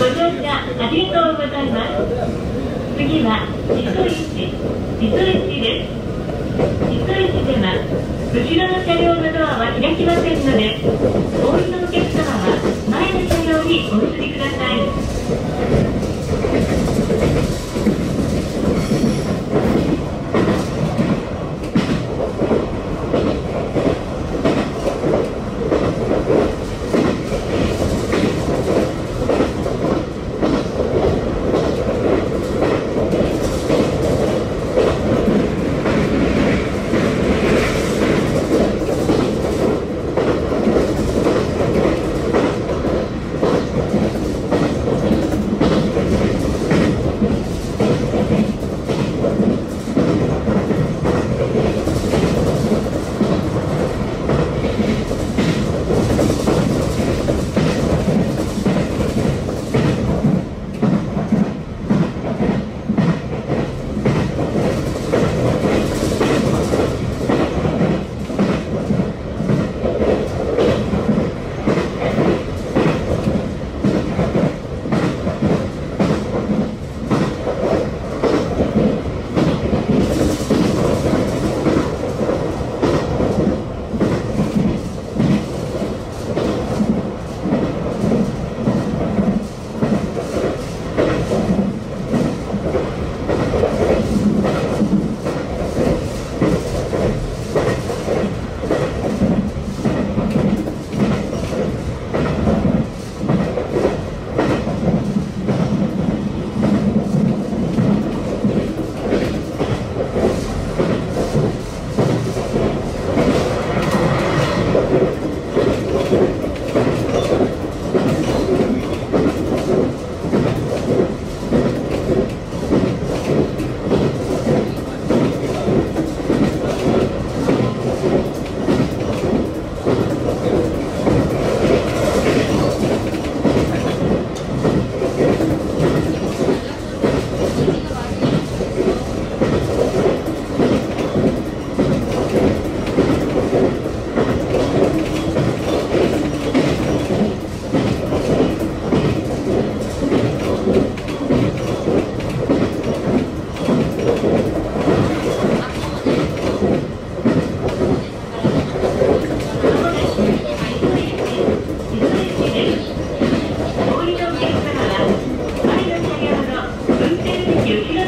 ご乗車ありがとうございます。次は、糸市、糸市です。糸市では、後ろの車両のドアは開きませんので、お降りのお客様は前の車両にお移りください。ま